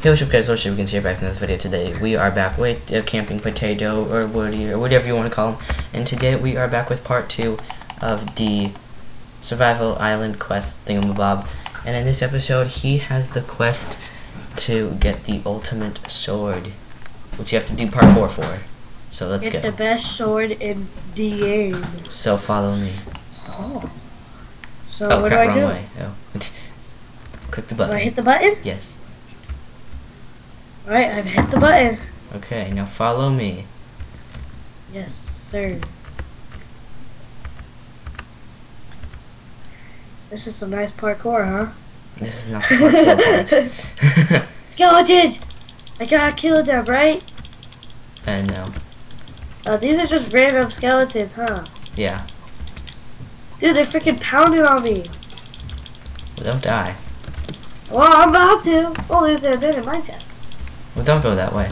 Hey, what's up guys, Lord Sheepykinz here back in this video today. We are back with uh, Camping Potato, or Woody, or whatever you want to call him. And today we are back with part 2 of the Survival Island quest thingamabob. And in this episode, he has the quest to get the ultimate sword, which you have to do parkour for. So let's Get go. the best sword in the game. So follow me. Oh. So Oh what crap, do I wrong do? way. Oh. Click the Do I button. hit the button? Yes. Alright, I've hit the button. Okay, now follow me. Yes, sir. This is some nice parkour, huh? This is not the parkour part. Skeleton! I gotta kill them, right? I know. Uh, these are just random skeletons, huh? Yeah. Dude, they're freaking pounding on me. Well, don't die. Well, I'm about to. Oh, there's a bit in my chest. Well, don't go that way.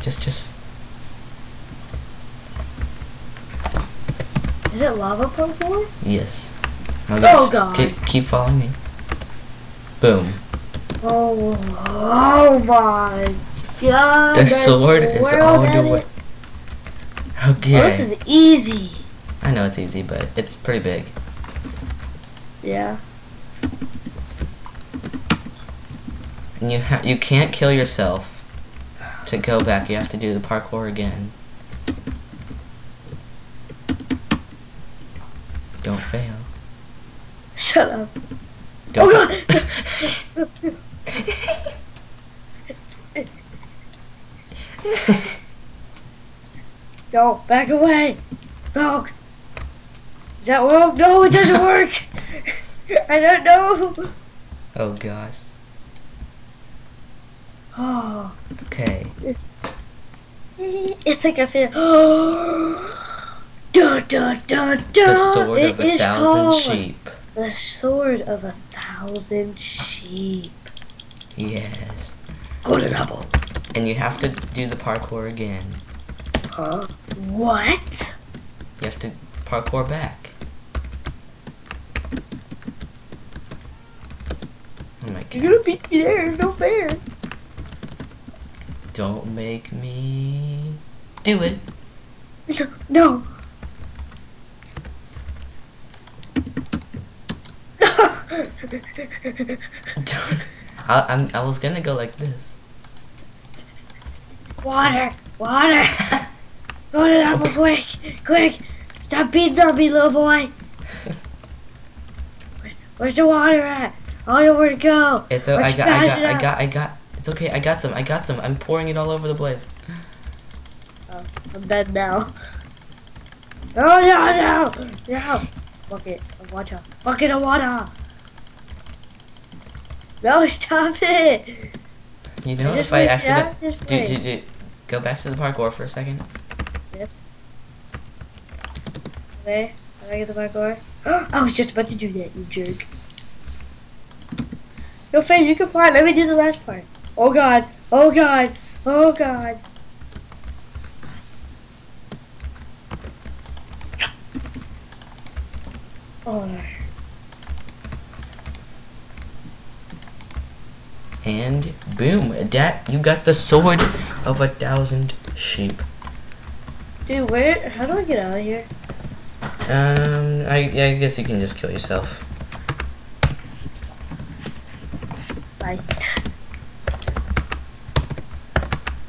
Just, just. Is it lava parkour? Yes. No, Oh, God. Keep, keep following me. Boom. Oh, oh my god. The sword is all the edit. way. Oh, Okay. this is easy. I know it's easy, but it's pretty big. Yeah. And you ha- you can't kill yourself to go back. You have to do the parkour again. Don't fail. Shut up. Don't Oh god. no, back away. No. Does that work? No, it doesn't work. I don't know. oh gosh. Oh. Okay. It's like I feel. dun, dun, dun, dun. The sword It of a thousand sheep. The sword of a thousand sheep. Yes. Golden apples. And you have to do the parkour again. Huh? What? You have to parkour back. Oh my You're gonna god. beat me there. No. Don't make me do it. No. Don't. I, I'm, I was gonna go like this. water, water. Golden apple, quick, quick. Stop beating on me, little boy. Where's the water at? I don't know where to go. It's a, I Let's got, I got, I got, I got. It's okay. I got some. I got some. I'm pouring it all over the place. Oh, I'm dead now. No, no, no, no. Bucket of water. Bucket of water. No, stop it. You know, I if I went accident, down this do, way. do, do, go back to the parkour for a second. Yes. Okay, can I get the back door? I was just about to do that, you jerk. No, friend, you can fly. Let me do the last part. Oh god. Oh god. Oh god. Oh. And boom, that you got the sword of a thousand sheep. Dude, where? How do I get out of here? Um, I, I guess you can just kill yourself. Bye.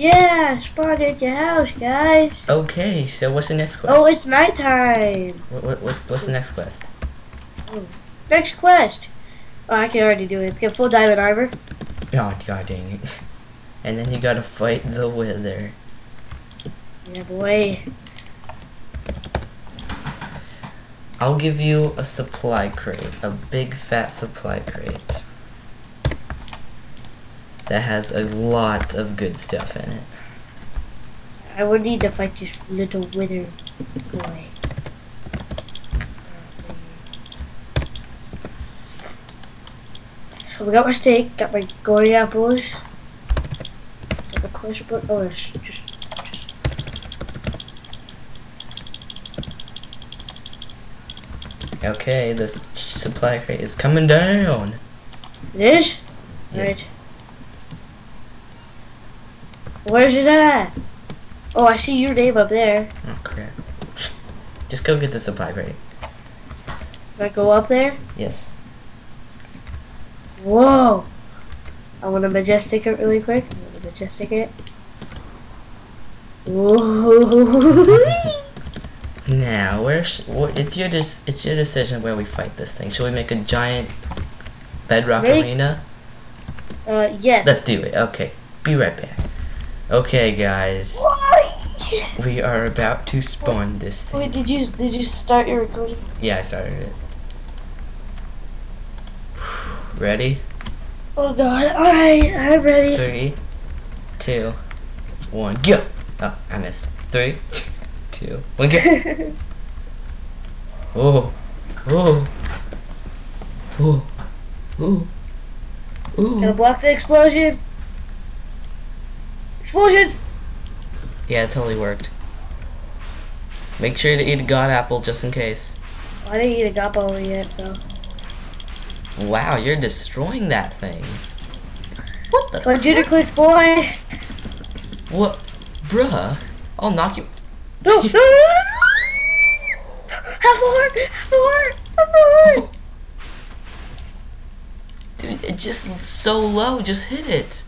Yeah, spawned at your house, guys. Okay, so what's the next oh, quest? Oh, it's nighttime. what, what, what, what's the next quest? Next quest. Oh, I can already do it. Get full diamond armor. Oh, god dang it. And then you gotta fight the wither. Yeah, boy. I'll give you a supply crate, a big fat supply crate. That has a lot of good stuff in it. I would need to fight this little wither boy. So we got my steak, got my gory apples. Got quest book. Oh, it's just. Okay, this supply crate is coming down. It is? Yes. Right. Where's it at? Oh, I see your name up there. Oh crap. Just go get the supply crate. Do I go up there? Yes. Whoa! I want to majestic it really quick. I want to majestic it. Whoa! Now, where? Sh- it's your dis- It's your decision where we fight this thing. Should we make a giant bedrock Make- arena? uh, yes. Let's do it. Okay. Be right back. Okay, guys. Why? We are about to spawn this thing. Wait, did you did you start your recording? Yeah, I started it. Ready? Oh God! All right, I'm ready. Three, two, one, go! Oh, I missed. Three, two, one, go! Oh, oh, oh, oh, Gonna oh. block the explosion. Explosion! Yeah, it totally worked. Make sure to eat a god apple just in case. I didn't eat a god apple yet, so. Wow, you're destroying that thing. What the? Junior boy. What? Bruh. I'll knock you. No, no, no, no, no. Have more, have more, have more. Dude, it's just so low. Just hit it.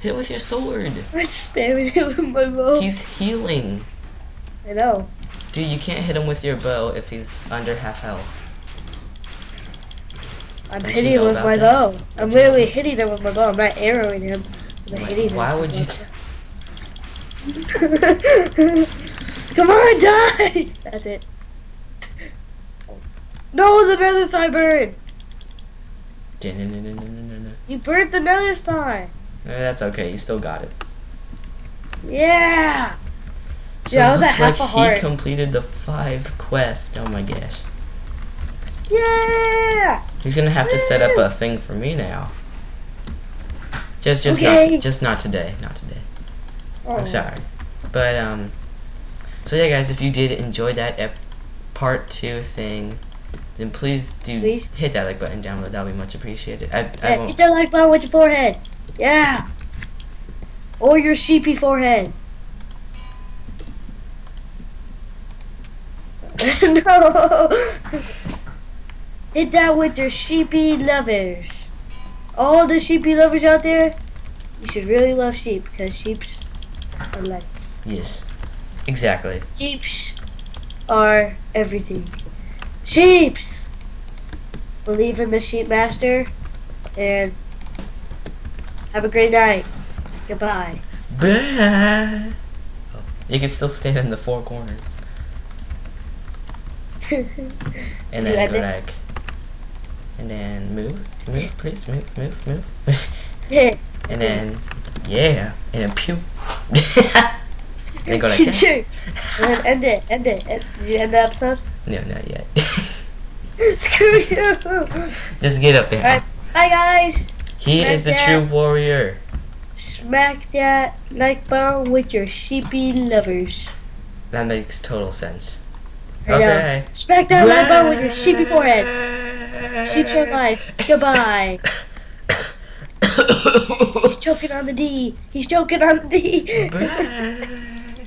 Hit it with your sword. I'm spamming it with my bow. He's healing. I know. Dude, you can't hit him with your bow if he's under half health. I'm Don't you hitting know him with my that? bow. I'm literally hitting him with my bow. I'm not arrowing him. I'm Why- hitting him. why would you. Come on, die! That's it. No, the nether star burned. You burnt the nether star. That's okay. You still got it. Yeah. So Yeah, it looks half like a heart. he completed the five quests. Oh my gosh. Yeah. He's gonna have to set up a thing for me now. Just, just Okay. not, just not today. Not today. Oh. I'm sorry. But um so yeah guys, if you did enjoy that ep- part 2 thing, then please do Please. hit that like button down below. That would be much appreciated. I, I Yeah, hit won't that like button with your forehead. Yeah. Or your sheepy forehead. no. Hit that with your sheepy lovers. All the sheepy lovers out there, you should really love sheep because sheeps are like Yes. Exactly. sheeps are everything. Sheeps. Believe in the sheep master and have a great night. Goodbye. Bye. Oh, you can still stand in the four corners. And then go back. And then move. Move, please. Move, move, move. And then, yeah. And then pew. And then go like You that. And then end it. End it. End- Did you end the episode? No, not yet. Screw you. Just get up there. Alright. Bye guys. He is the Smack true warrior. Smack that like button with your sheepy lovers. That makes total sense. Know. Uh, okay. Smack that like button with your sheepy forehead. Sheep for life. Goodbye. He's choking on the D. He's choking on the D.